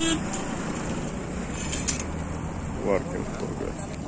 Working for progress.